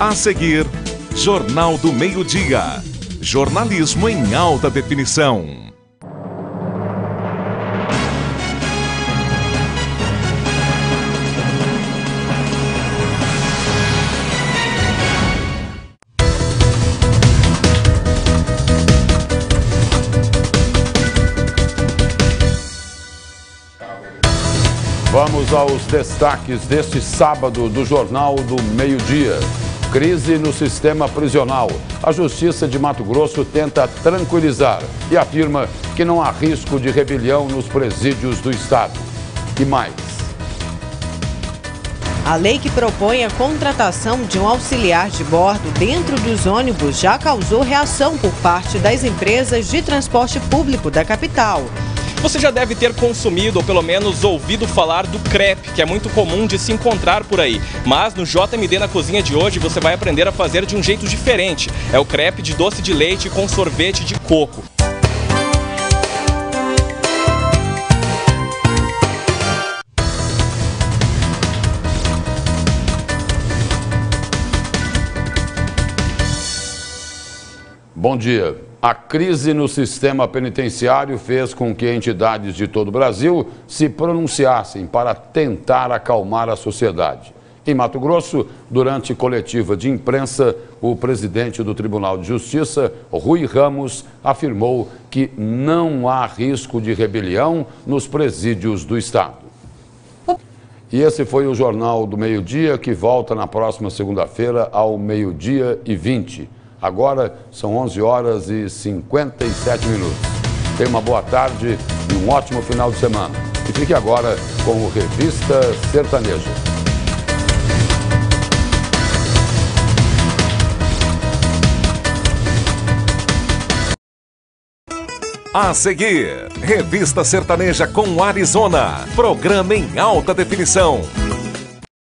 A seguir, Jornal do Meio-Dia. Jornalismo em alta definição. Vamos aos destaques deste sábado do Jornal do Meio-Dia. Crise no sistema prisional. A Justiça de Mato Grosso tenta tranquilizar e afirma que não há risco de rebelião nos presídios do Estado. E mais. A lei que propõe a contratação de um auxiliar de bordo dentro dos ônibus já causou reação por parte das empresas de transporte público da capital. Você já deve ter consumido ou pelo menos ouvido falar do crepe, que é muito comum de se encontrar por aí. Mas no JMD na cozinha de hoje você vai aprender a fazer de um jeito diferente. É o crepe de doce de leite com sorvete de coco. Bom dia. A crise no sistema penitenciário fez com que entidades de todo o Brasil se pronunciassem para tentar acalmar a sociedade. Em Mato Grosso, durante coletiva de imprensa, o presidente do Tribunal de Justiça, Rui Ramos, afirmou que não há risco de rebelião nos presídios do Estado. E esse foi o Jornal do Meio-Dia, que volta na próxima segunda-feira ao meio-dia e 20. Agora são 11 horas e 57 minutos. Tenha uma boa tarde e um ótimo final de semana. E fique agora com o Revista Sertaneja. A seguir, Revista Sertaneja com Arizona. Programa em alta definição.